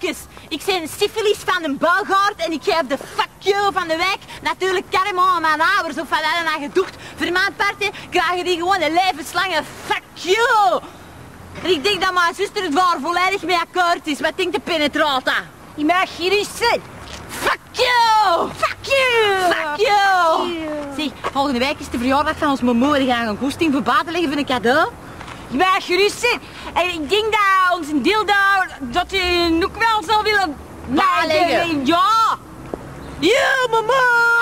mannetjes. Ik ben syfilis van de Bouwgaard en ik geef de fuck you van de wijk natuurlijk carrément aan mijn ouders of wat hadden aan gedoegd. Voor mijn partij krijgen die gewoon een levenslange fuck you. En ik denk dat mijn zuster het waar volledig mee akkoord is. Wat denkt de penetrata? Je mag gerust zijn. Fuck you! Fuck you! Fuck you! Zeg, volgende week is de verjaardag van ons moeder. Die gaan een goesting voor leggen voor een cadeau. Je mag gerust zijn. En ik denk dat onze dildo, dat hij ook wel zal willen Naleggen. Ja! Hey, mama!